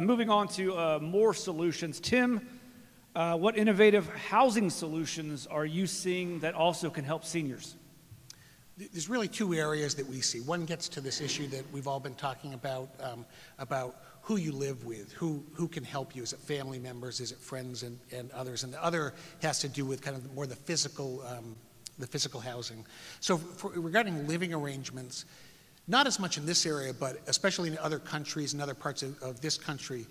Moving on to uh, more solutions. Tim, uh, what innovative housing solutions are you seeing that also can help seniors? There's really two areas that we see. One gets to this issue that we've all been talking about, um, about who you live with, who, who can help you. Is it family members? Is it friends and, and others? And the other has to do with kind of more the physical, um, the physical housing. So for, regarding living arrangements, not as much in this area, but especially in other countries and other parts of, of this country,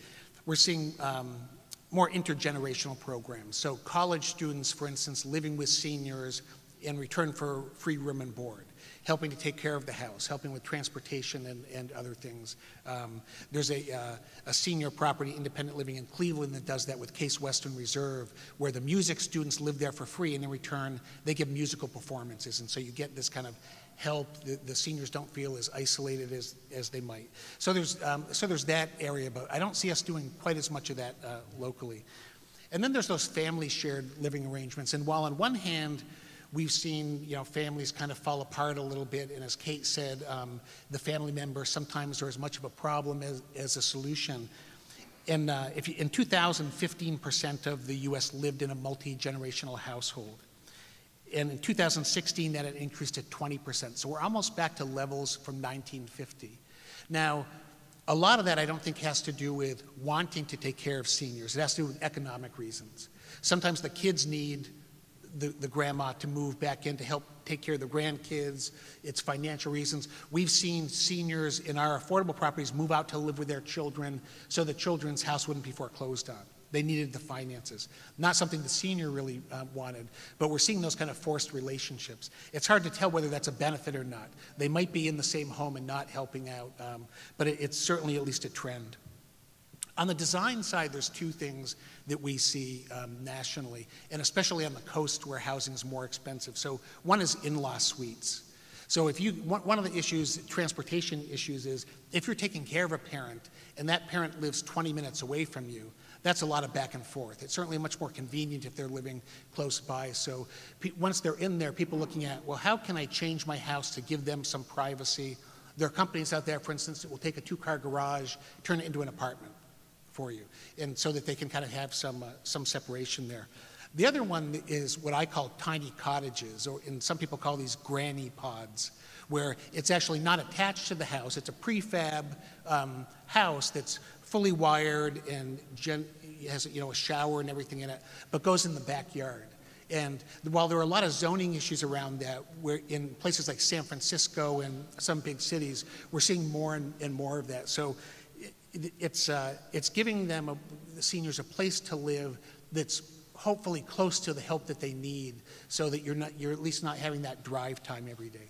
we're seeing um, more intergenerational programs. So college students, for instance, living with seniors in return for free room and board, helping to take care of the house, helping with transportation and, and other things. Um, there's a, uh, a senior property independent living in Cleveland that does that with Case Western Reserve, where the music students live there for free, and in return, they give musical performances. And so you get this kind of help. The, the seniors don't feel as isolated as, as they might. So there's, um, so there's that area, but I don't see us doing quite as much of that uh, locally. And then there's those family shared living arrangements. And while on one hand, We've seen, you know, families kind of fall apart a little bit, and as Kate said, um, the family members sometimes are as much of a problem as, as a solution. And uh, if you, in 2000, 15% of the U.S. lived in a multi-generational household. And in 2016, that had increased to 20%. So we're almost back to levels from 1950. Now, a lot of that I don't think has to do with wanting to take care of seniors. It has to do with economic reasons. Sometimes the kids need the, the grandma to move back in to help take care of the grandkids. It's financial reasons. We've seen seniors in our affordable properties move out to live with their children so the children's house wouldn't be foreclosed on. They needed the finances. Not something the senior really uh, wanted, but we're seeing those kind of forced relationships. It's hard to tell whether that's a benefit or not. They might be in the same home and not helping out, um, but it, it's certainly at least a trend. On the design side, there's two things that we see um, nationally, and especially on the coast where housing is more expensive. So one is in-law suites. So if you, one of the issues, transportation issues is if you're taking care of a parent and that parent lives 20 minutes away from you, that's a lot of back and forth. It's certainly much more convenient if they're living close by. So once they're in there, people looking at, well, how can I change my house to give them some privacy? There are companies out there, for instance, that will take a two-car garage, turn it into an apartment for you, and so that they can kind of have some, uh, some separation there. The other one is what I call tiny cottages, or and some people call these granny pods, where it's actually not attached to the house. It's a prefab um, house that's fully wired and has you know a shower and everything in it, but goes in the backyard. And while there are a lot of zoning issues around that, where in places like San Francisco and some big cities, we're seeing more and, and more of that. So it's, uh, it's giving them, a, the seniors, a place to live that's hopefully close to the help that they need so that you're, not, you're at least not having that drive time every day.